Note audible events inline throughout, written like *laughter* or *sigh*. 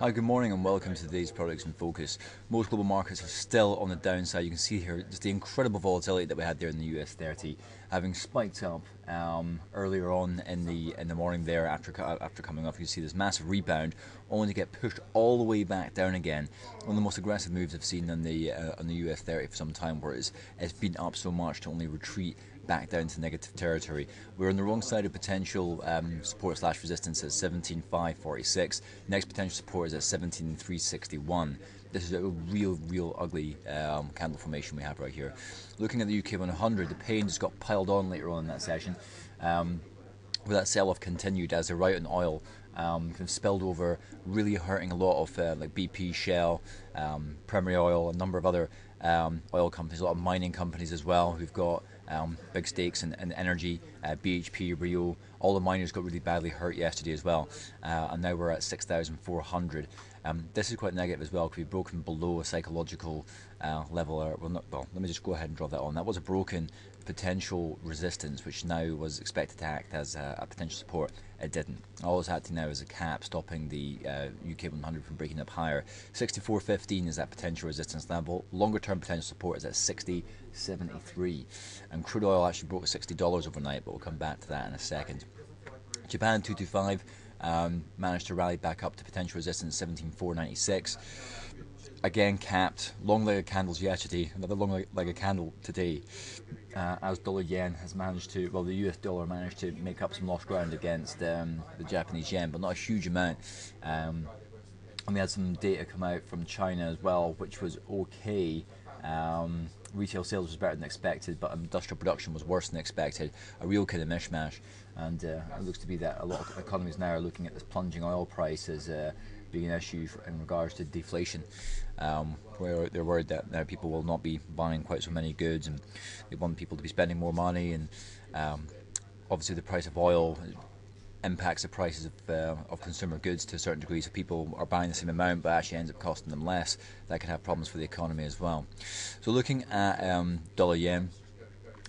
Hi, good morning and welcome to today's Products in Focus. Most global markets are still on the downside. You can see here just the incredible volatility that we had there in the US 30, having spiked up um, earlier on in the in the morning there after after coming off. You can see this massive rebound, only to get pushed all the way back down again. One of the most aggressive moves I've seen on the uh, on the US 30 for some time, where it's, it's been up so much to only retreat back down to negative territory. We're on the wrong side of potential um, support slash resistance at 17,546. Next potential support is at 17,361. This is a real, real ugly um, candle formation we have right here. Looking at the UK 100, the pain just got piled on later on in that session. Um, where that sell-off continued as the right in oil um, kind of spilled over, really hurting a lot of uh, like BP, Shell, um, Premier Oil, a number of other um, oil companies, a lot of mining companies as well, who've got um, big stakes and, in energy, uh, BHP, Rio, all the miners got really badly hurt yesterday as well, uh, and now we're at 6,400. Um, this is quite negative as well because we've broken below a psychological uh, level. Or, well, not, well, let me just go ahead and draw that on. That was a broken potential resistance, which now was expected to act as a, a potential support. It didn't. All it's acting now is a cap, stopping the uh, UK 100 from breaking up higher. 64.15 is that potential resistance level. Longer term potential support is at 60.73. And crude oil actually broke $60 overnight, but we'll come back to that in a second. Japan 225 um, managed to rally back up to potential resistance 17496 again capped long legged candles yesterday, another long legged candle today, uh, as dollar yen has managed to, well, the US dollar managed to make up some lost ground against um, the Japanese yen, but not a huge amount. Um, and we had some data come out from China as well, which was okay. Um, retail sales was better than expected, but industrial production was worse than expected. A real kind of mishmash, and uh, it looks to be that a lot of economies now are looking at this plunging oil price as uh, being an issue in regards to deflation, um, where they're worried that now people will not be buying quite so many goods, and they want people to be spending more money, and um, obviously the price of oil impacts the prices of, uh, of consumer goods to a certain degree. So people are buying the same amount, but actually ends up costing them less. That can have problems for the economy as well. So looking at um, dollar yen.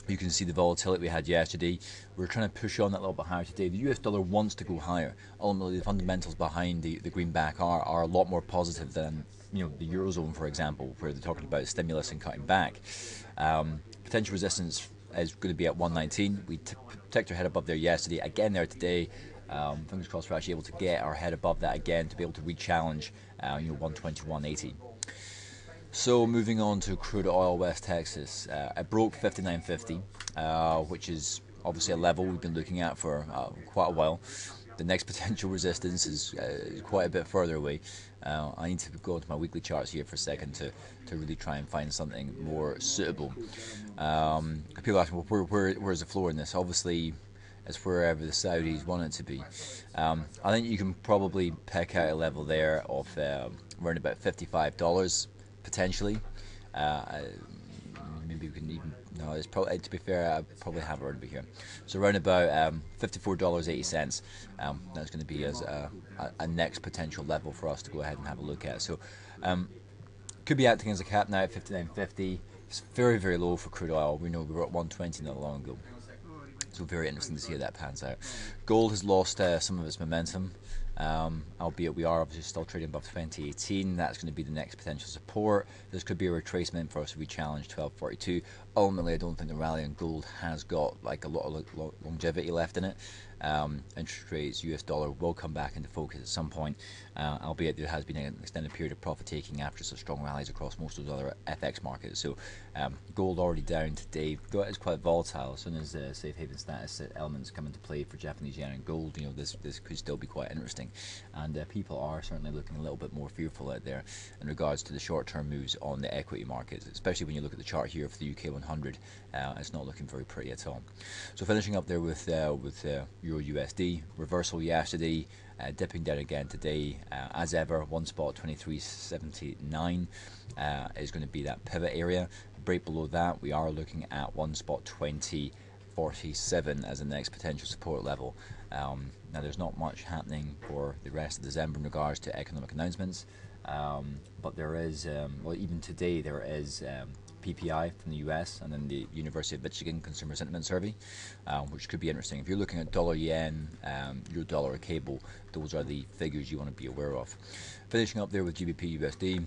You can see the volatility we had yesterday. We're trying to push on that a little bit higher today. The US dollar wants to go higher. Ultimately, the fundamentals behind the, the greenback are, are a lot more positive than you know the eurozone, for example, where they're talking about stimulus and cutting back. Um, potential resistance is going to be at 119. We t- ticked our head above there yesterday. Again, there today. Um, fingers crossed we're actually able to get our head above that again to be able to re-challenge uh, you know 121.80. So moving on to crude oil, West Texas, uh, it broke 59.50, uh, which is obviously a level we've been looking at for uh, quite a while. The next *laughs* potential resistance is uh, quite a bit further away. Uh, I need to go into my weekly charts here for a second to, to really try and find something more suitable. Um, people ask me, well, where, where, where's the floor in this? Obviously, it's wherever the Saudis want it to be. Um, I think you can probably pick out a level there of um, around about $55 potentially. Uh, maybe we can even no. It's probably to be fair, I probably have already about here. So around about um, fifty-four dollars eighty cents. Um, that's going to be as a, a, a, next potential level for us to go ahead and have a look at. So um, could be acting as a cap now at fifty-nine fifty. It's very very low for crude oil. We know we were at one twenty not long ago. So very interesting to see how that pans out. Gold has lost uh, some of its momentum. Um, albeit we are obviously still trading above 2018. That's going to be the next potential support. This could be a retracement for us to re-challenge 1242. Ultimately, I don't think the rally on gold has got like a lot of longevity left in it. Um, interest rates, US dollar will come back into focus at some point, uh, albeit there has been an extended period of profit taking after such strong rallies across most of the other FX markets. So, um, gold already down today. Gold is quite volatile. As soon as uh, safe haven status elements come into play for Japanese yen and gold, you know this this could still be quite interesting, and uh, people are certainly looking a little bit more fearful out there in regards to the short-term moves on the equity markets, especially when you look at the chart here for the UK 100. Uh, it's not looking very pretty at all. So finishing up there with uh, with uh, Euro USD reversal yesterday, uh, dipping down again today. Uh, as ever, one spot 23.79 uh, is going to be that pivot area. Break below that, we are looking at one spot 20.47 as the next potential support level. Um, now, there's not much happening for the rest of December in regards to economic announcements, um, but there is, um, well, even today, there is um, PPI from the US and then the University of Michigan Consumer Sentiment Survey, um, which could be interesting. If you're looking at dollar yen, um, euro dollar, cable, those are the figures you want to be aware of. Finishing up there with GBP USD.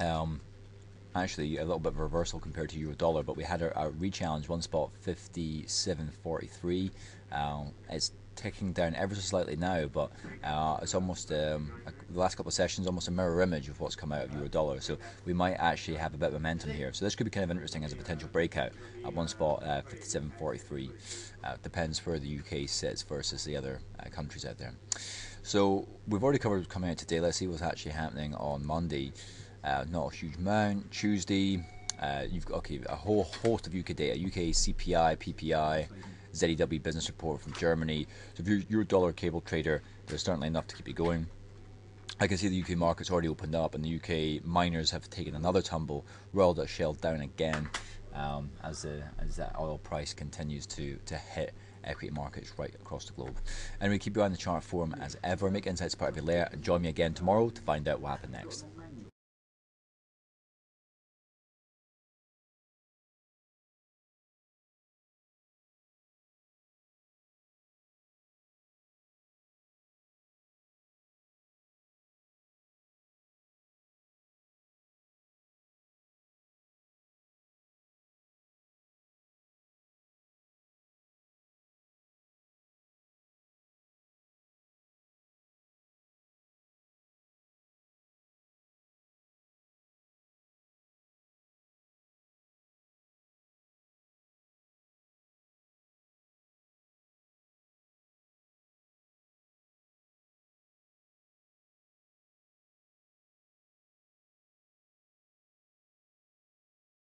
Um, actually, a little bit of reversal compared to euro dollar, but we had a, a re-challenge one spot 57.43. Um, it's ticking down ever so slightly now, but uh, it's almost um, the last couple of sessions almost a mirror image of what's come out of euro dollar. So we might actually have a bit of momentum here. So this could be kind of interesting as a potential breakout at one spot, uh, 57.43. Uh, depends where the UK sits versus the other uh, countries out there. So we've already covered coming out today. Let's see what's actually happening on Monday. Uh, not a huge amount. Tuesday, uh, you've got okay a whole host of UK data: UK CPI, PPI. ZEW business report from Germany. So if you're, you're a dollar cable trader, there's certainly enough to keep you going. I can see the UK market's already opened up, and the UK miners have taken another tumble. Royal Dutch Shell down again um, as the as that oil price continues to to hit equity markets right across the globe. And we keep you on the chart forum as ever. Make insights part of your layer, and join me again tomorrow to find out what happened next.